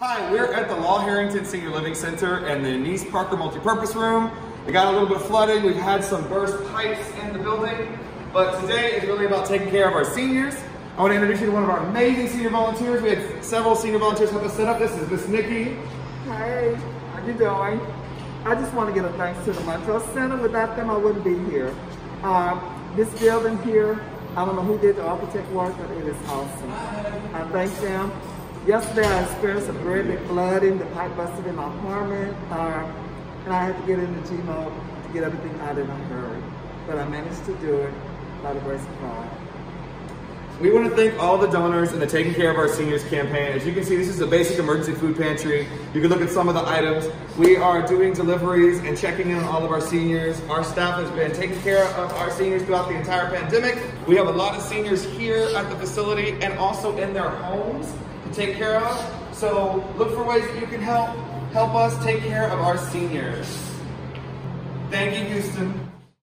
Hi, we're at the Law Harrington Senior Living Center and the Nice Parker Multipurpose Room. We got a little bit of flooding. We've had some burst pipes in the building, but today is really about taking care of our seniors. I want to introduce you to one of our amazing senior volunteers. We had several senior volunteers help us set up. This is Miss Nikki. Hey, how you doing? I just want to give a thanks to the Montrose Center. Without them, I wouldn't be here. Um, this building here, I don't know who did the architect work, but it is awesome. I thank them. Yesterday, I experienced a big flooding. The pipe busted in my apartment, uh, and I had to get into GMO to get everything out in a hurry. But I managed to do it by the grace of God. We want to thank all the donors in the Taking Care of Our Seniors campaign. As you can see, this is a basic emergency food pantry. You can look at some of the items. We are doing deliveries and checking in on all of our seniors. Our staff has been taking care of our seniors throughout the entire pandemic. We have a lot of seniors here at the facility and also in their homes to take care of. So look for ways that you can help help us take care of our seniors. Thank you, Houston.